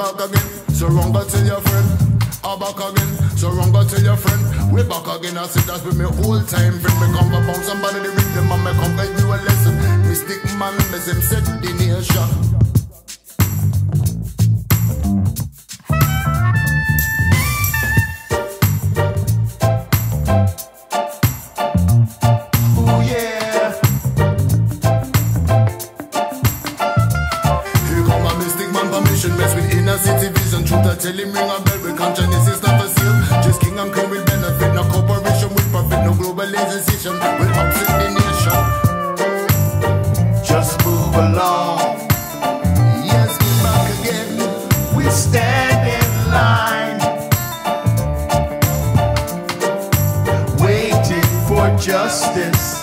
back again. So run go tell your friend. I'm back again. So run go tell your friend. We back again. I said that's with me old time friend. Me come to bounce somebody the rhythm and me come give you a lesson. Mystic man, me him set the nation. Tell him ring a bell, we consciousness is not a seal Just king and queen will benefit, no corporation with profit, no globalization will upset the nation. Just move along. Yes, get back again. We stand in line, waiting for justice.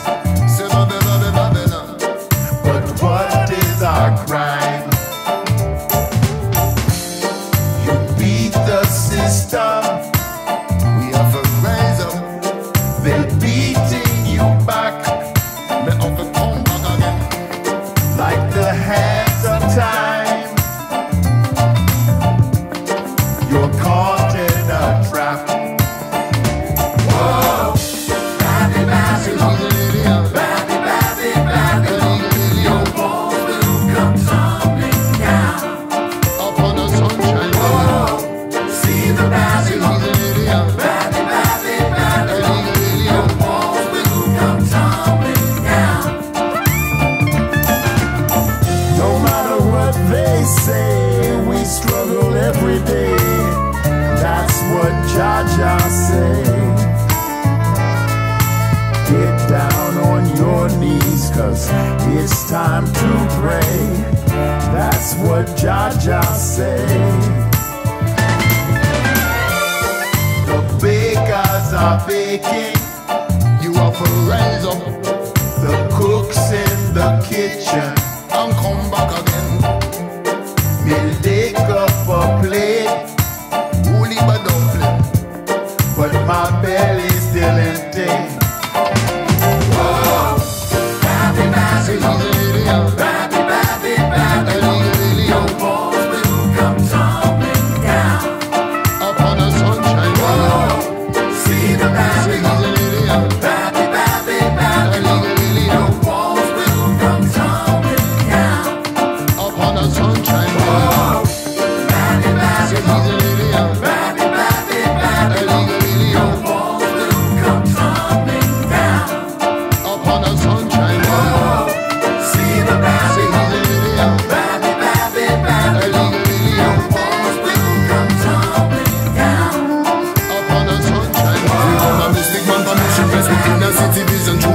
What they say, we struggle every day. That's what Jah Jah say. Get down on your knees, cause it's time to pray. That's what Jah Jah say. The bakers are baking. You rise up. The cooks in the kitchen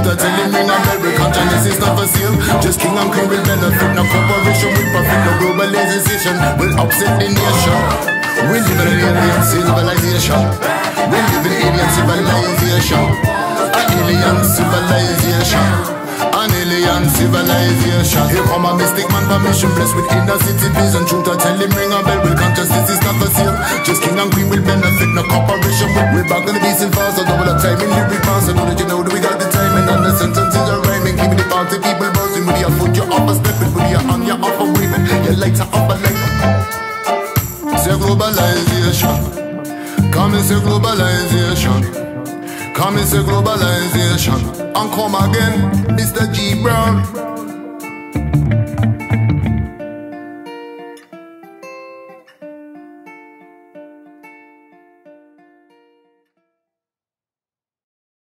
vision. Truth I tell him ring a bell, with consciousness is not for sale. Just king and will benefit, no corporation will profit, no globalization will upset the nation. We live in alien civilization. We live in alien civilization. An alien civilization. An alien civilization. Here come a mystic man permission, blessed with inner city vision. Truth I tell him ring a bell, with consciousness is not for sale. Just king and queen will benefit, no corporation. We're back on the and fast, so double up time in lyric with your on, you're off a waving. Your lights are up a light. Say globalization. Come and say globalization. Come and say globalization. And come again, Mr. G Brown.